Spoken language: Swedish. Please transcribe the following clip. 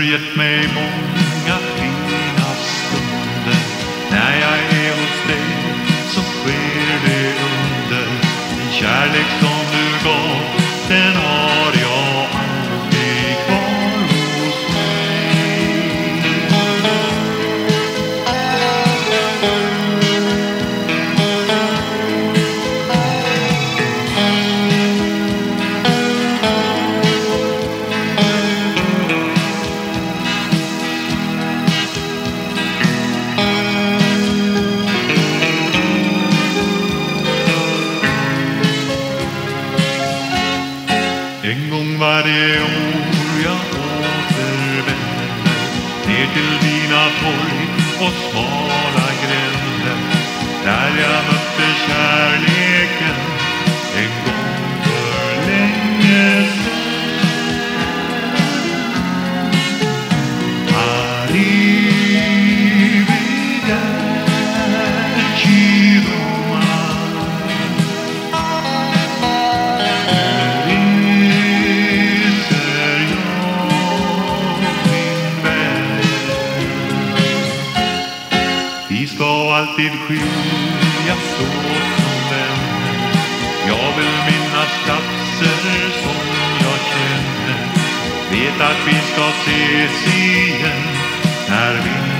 Har gett mig många fina stunder. När jag är hos dig så sker det under. Din kärlek som du gav En gång varje år jag återvänder ner till dina torg och smala Vi ska alltid skiljas åt som vänner Jag vill minnas platser som jag känner. Vet att vi ska ses igen när vinden